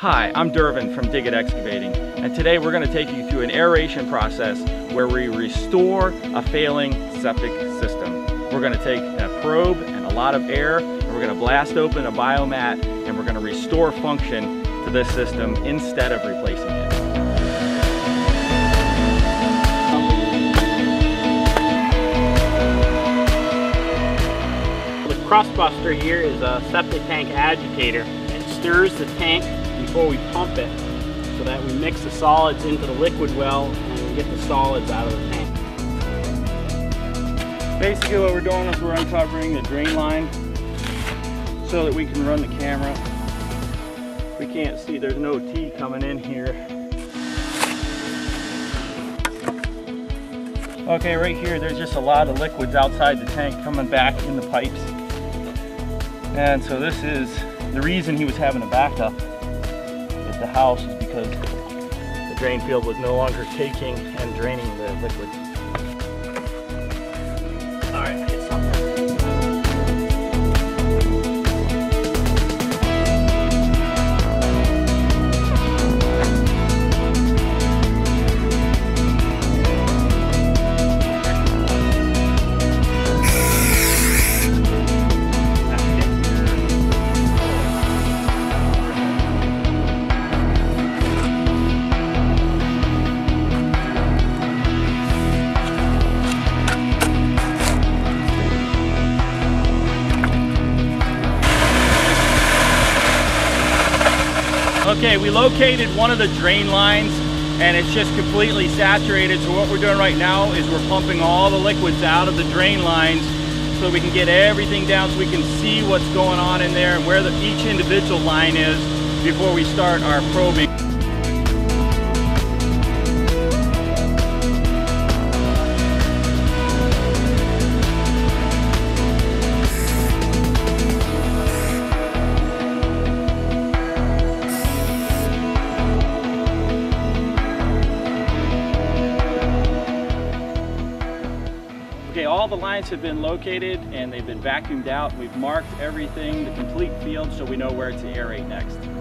Hi, I'm Dervin from Dig It Excavating, and today we're going to take you through an aeration process where we restore a failing septic system. We're going to take a probe and a lot of air, and we're going to blast open a biomat, and we're going to restore function to this system instead of replacing it. The crustbuster here is a septic tank agitator. It stirs the tank before we pump it so that we mix the solids into the liquid well and get the solids out of the tank. Basically what we're doing is we're uncovering the drain line so that we can run the camera. We can't see, there's no T coming in here. Okay, right here, there's just a lot of liquids outside the tank coming back in the pipes. And so this is the reason he was having a backup the house is because the drain field was no longer taking and draining the liquid. All right. Okay, we located one of the drain lines and it's just completely saturated. So what we're doing right now is we're pumping all the liquids out of the drain lines so we can get everything down so we can see what's going on in there and where the, each individual line is before we start our probing. Okay, all the lines have been located and they've been vacuumed out. We've marked everything, the complete field, so we know where to aerate next.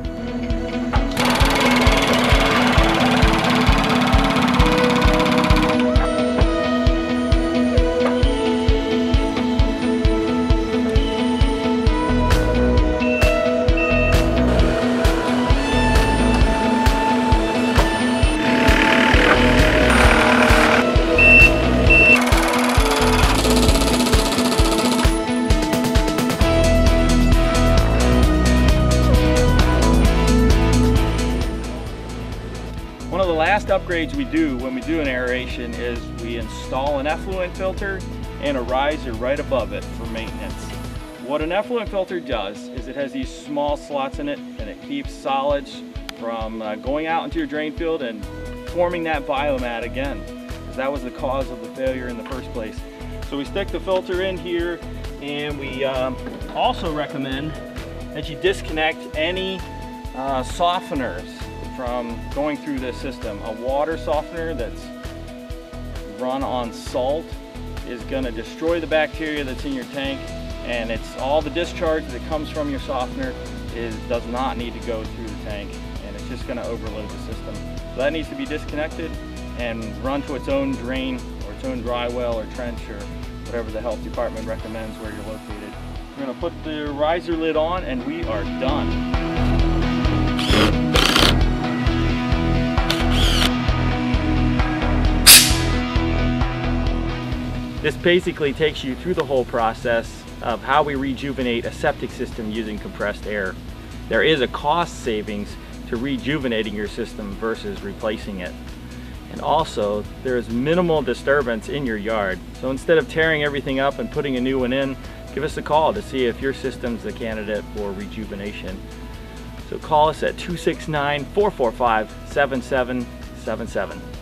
Upgrades we do when we do an aeration is we install an effluent filter and a riser right above it for maintenance. What an effluent filter does is it has these small slots in it and it keeps solids from uh, going out into your drain field and forming that biomat again. Because that was the cause of the failure in the first place. So we stick the filter in here and we um, also recommend that you disconnect any uh, softeners from going through this system. A water softener that's run on salt is going to destroy the bacteria that's in your tank and it's all the discharge that comes from your softener is does not need to go through the tank and it's just going to overload the system. So that needs to be disconnected and run to its own drain or its own dry well or trench or whatever the health department recommends where you're located. We're going to put the riser lid on and we are done. This basically takes you through the whole process of how we rejuvenate a septic system using compressed air. There is a cost savings to rejuvenating your system versus replacing it. And also, there is minimal disturbance in your yard. So instead of tearing everything up and putting a new one in, give us a call to see if your system's a candidate for rejuvenation. So call us at 269-445-7777.